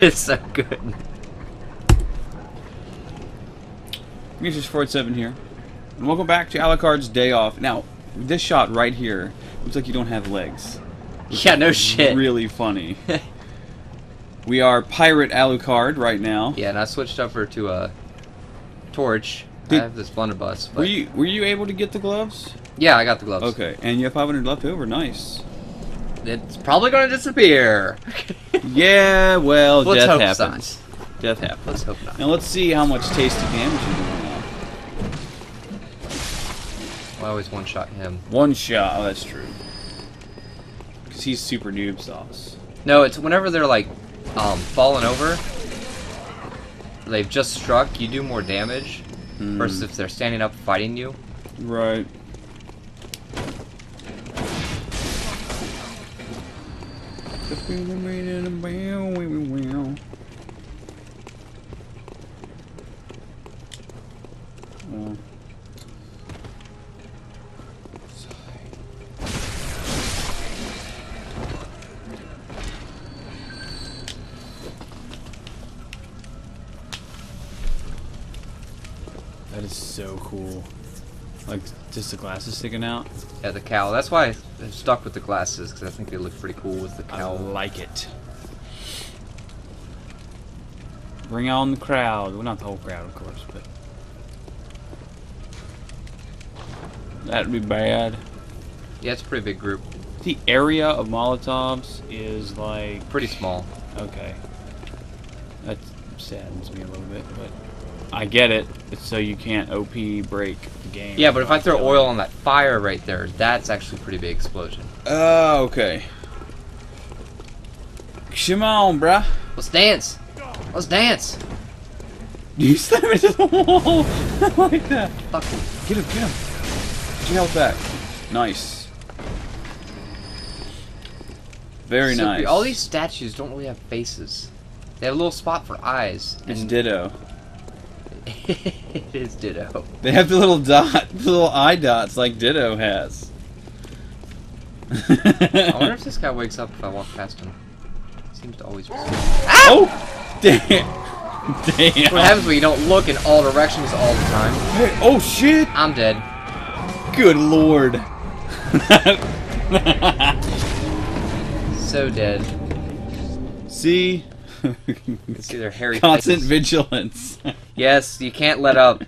It's so good. Muses Ford 7 here. And welcome back to Alucard's Day Off. Now, this shot right here looks like you don't have legs. Yeah, no shit. Really funny. we are Pirate Alucard right now. Yeah, and I switched over to a torch. Did- I have this blunderbuss. But Were you were you able to get the gloves? Yeah, I got the gloves. Okay, and you have 500 left over. Nice. It's probably gonna disappear. Yeah, well, Let's death hope happens. Death happens. Let's hope not. Now let's see how much tasty damage you're doing now. I always one shot him. One shot. Oh, that's true. Because he's super noob sauce. No, it's whenever they're like um, falling over. They've just struck. You do more damage Hmm. versus if they're standing up fighting you. Right. That is so cool. Like, just the glasses sticking out. Yeah, the cowl. That's why I stuck with the glasses because I think they look pretty cool with the cow. I like it. Bring on the crowd. Well, not the whole crowd, of course, but that'd be bad. Yeah, it's a pretty big group. The area of Molotovs is like Pretty small. okay. That saddens me a little bit, but I get it. It's so you can't OP break the game. Yeah, but if I throw kill oil on that fire right there, that's actually a pretty big explosion. Oh, okay. Come on, bruh. Let's dance. Let's dance. You slam into the wall. I like that. Fuck. Get him, get him. Get your health back. Nice. Very So, nice. All these statues don't really have faces. They have a little spot for eyes. It's and- Ditto. it is Ditto. They have the little dot, the little eye dots like Ditto has. I wonder if this guy wakes up if I walk past him. Seems to always. What ah! ah! Oh! Damn. Damn. What happens when you don't look in all directions all the time? Hey, oh shit! I'm dead. Good lord. So dead. See? You can see their hairy Constant faces. vigilance. Yes, you can't let up,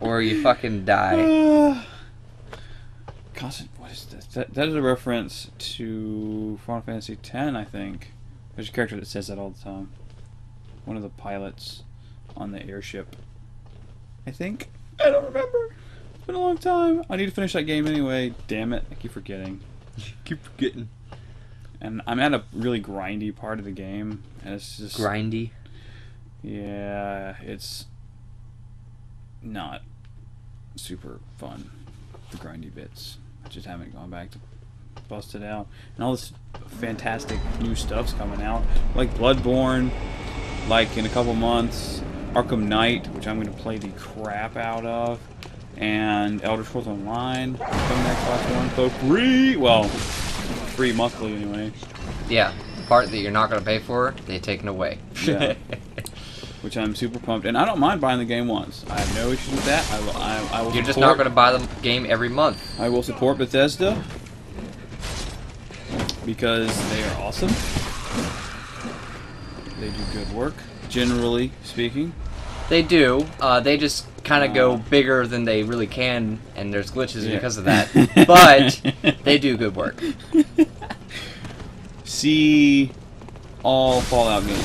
or you fucking die. Constant. What is this? That, that is a reference to Final Fantasy X, I think. There's a character that says that all the time. One of the pilots on the airship. I think. I don't remember. It's been a long time. I need to finish that game anyway. Damn it! I keep forgetting. Keep forgetting. And I'm at a really grindy part of the game, and it's just Grindy. Yeah, it's not super fun. The grindy bits. I just haven't gone back to bust it out. And all this fantastic new stuff's coming out, like Bloodborne, like in a couple months, Arkham Knight, which I'm going to play the crap out of, and Elder Scrolls Online coming to Xbox One for free. Well, free monthly anyway. Yeah, the part that you're not gonna pay for, they taken away. Yeah. which I'm super pumped. And I don't mind buying the game once. I have no issues with that. I will. I, I will You're just not gonna buy the game every month. I will support Bethesda because they are awesome. They do good work, generally speaking. They do. Uh, they just kind of go Uh. bigger than they really can, and there's glitches Yeah. because of that. But they do good work. See all Fallout games,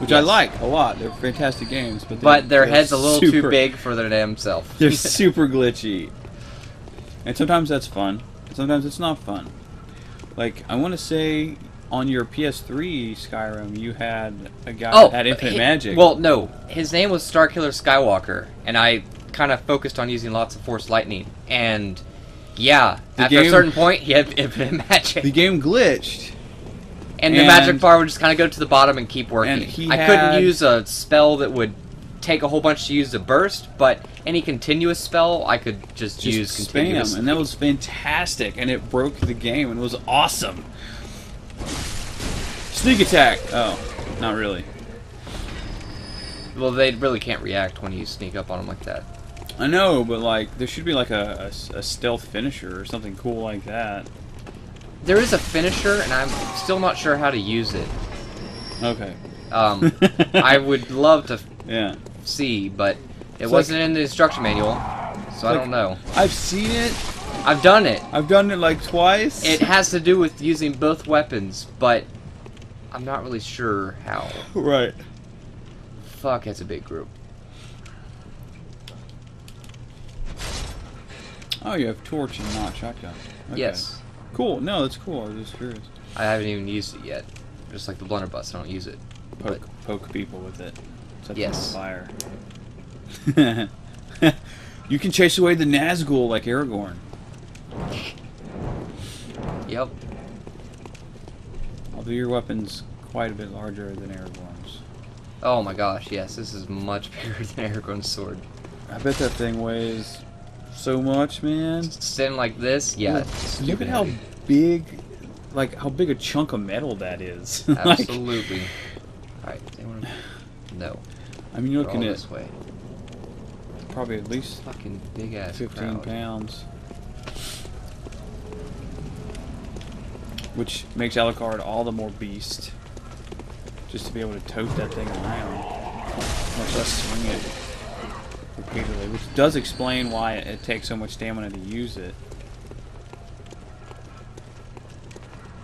which I like a lot. They're fantastic games, but But their head's a little too big for their damn self. They're super glitchy. And sometimes that's fun. Sometimes it's not fun. Like, I want to say on your PS3 Skyrim, you had a guy oh, that had infinite he- magic. Well, no, his name was Starkiller Skywalker, and I kind of focused on using lots of Force Lightning. And yeah, The after a certain point, he had infinite magic, the game glitched. and the magic bar would just kind of go to the bottom and keep working. and he I had- couldn't use a spell that would take a whole bunch to use to burst, but any continuous spell I could just, Just use spam, continuous. and that was fantastic, and it broke the game, and it was awesome. Sneak attack! Oh, not really. Well, they really can't react when you sneak up on them like that. I know, but like, there should be like a a stealth finisher or something cool like that. There is a finisher, and I'm still not sure how to use it. Okay. Um, I would love to Yeah. see, but it It's wasn't in the instruction manual, so I like- don't know. I've seen it. I've done it. I've done it like twice. It has to do with using both weapons, but I'm not really sure how. right. Fuck, that's a big group. Oh, you have torch and not shotgun. Okay. Yes, Cool. No, that's cool. I was just curious. I haven't even used it yet. Just like the blunderbuss, I don't use it. Poke, poke people with it. Set Yes. fire. you can chase away the Nazgul like Aragorn. Yep. Although your weapon's quite a bit larger than Aragorn's. Oh my gosh, yes, this is much bigger than Aragorn's sword. I bet that thing weighs so much, man. Standing like this, yeah. Look stupid at how big, like how big a chunk of metal that is. Like, Absolutely. Alright, anyone? No. I mean, you're looking at this way. probably at least Fucking big ass 15 crowd. pounds. Which makes Alucard all the more beast. Just to be able to tote that thing around. Much less swing it repeatedly. Which does explain why it takes so much stamina to use it.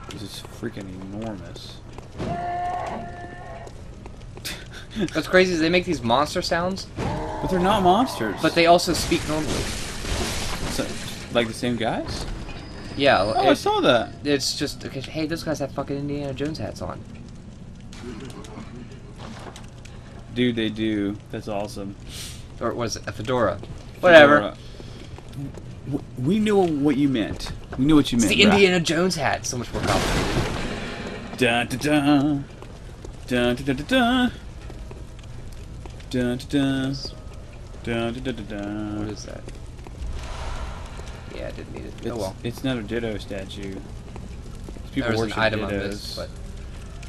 Because it's freaking enormous. What's crazy is they make these monster sounds, But they're not monsters. but they also speak normally. So, like the same guys? Yeah, Oh, I saw that. it's just okay. Hey, those guys have fucking Indiana Jones hats on. Dude, they do. That's awesome. Or was it a fedora? Whatever. Fedora. W- We knew what you meant. We knew what you It's meant. the bruh. Indiana Jones hat. So much more complicated. Dun dun dun. Dun dun dun dun dun. Dun dun dun. Dun dun dun dun dun. What is that? Yeah, I didn't need it. Oh, it's, oh well. it's not a ditto statue. People There's an item on this, but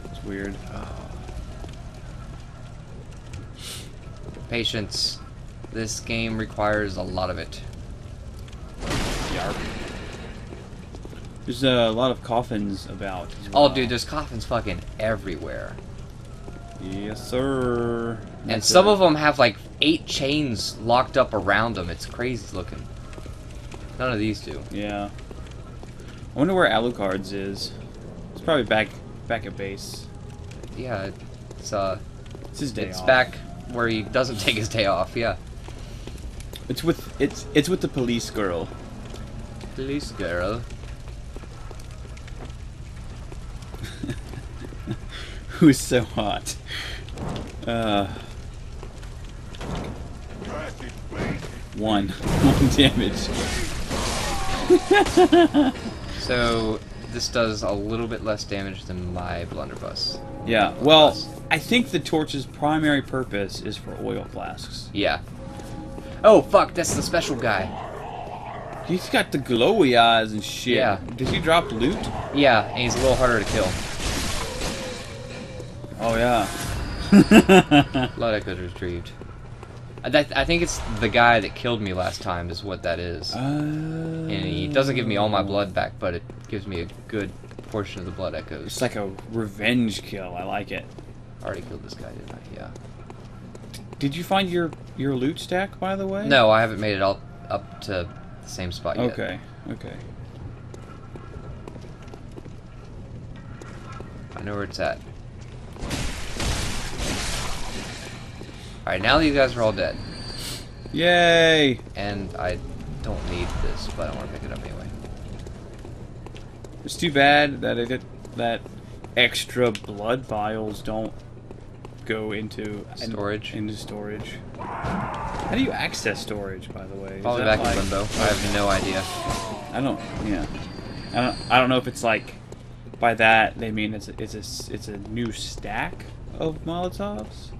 It's weird. patience. This game requires a lot of it. Yarp. There's uh, a lot of coffins about. as Oh, dude, there's coffins fucking everywhere, Yes, sir. and some of them have like eight chains locked up around them. It's crazy looking. None of these do. Yeah. I wonder where Alucard's is. It's probably back back at base. Yeah, it's uh, It's his day it's off. back where he doesn't take his day off. Yeah, It's with it's it's with the police girl. police girl. Who's so hot. Uh one. One damage. So this does a little bit less damage than my blunderbuss. Yeah. Well, I think the torch's primary purpose is for oil flasks. Yeah. Oh fuck, that's the special guy. He's got the glowy eyes and shit. Yeah. Does he drop loot? Yeah, and he's a little harder to kill. Oh yeah. A lot Blood echoes retrieved. I, that, I think it's the guy that killed me last time is what that is. Uh, and he doesn't give me all my blood back, but it gives me a good portion of the blood echoes. It's like a revenge kill. I like it. I already killed this guy, didn't I? Yeah. Did you find your your loot stack by the way? No, I haven't made it all up to the same spot yet. Okay. Okay. I know where it's at. Alright, now these guys are all dead. Yay! And I don't need this, but I want to pick it up anyway. It's too bad that it that extra blood vials don't go into Storage? into storage. How do you access storage, by the way? Is Probably back like- in limbo. I have no idea. I don't. Yeah. I don't. I don't know if it's like by that they mean it's a, it's a it's a new stack of Molotovs.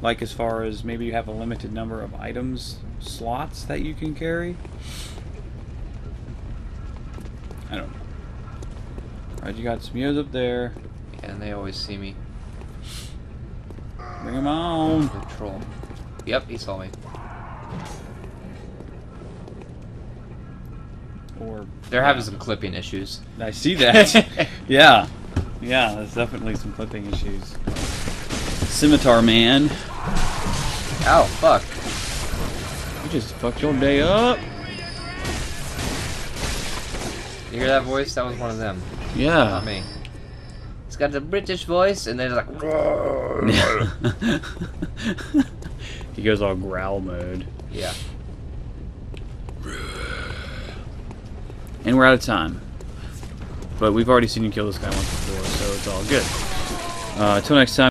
Like as far as maybe you have a limited number of items slots that you can carry. I don't know. Alright, you got some Yos up there. And they always see me. Bring him on. Patrol. Yep, he saw me. Or They're having some clipping issues. I see that. yeah. Yeah, there's definitely some clipping issues. Scimitar man. Ow, fuck. You just fucked your day up. You hear that voice? That was one of them. Yeah. Not me. It's got the British voice, and they're like, he goes all growl mode. yeah. And we're out of time. But we've already seen you kill this guy once before, so it's all good. Uh, until next time.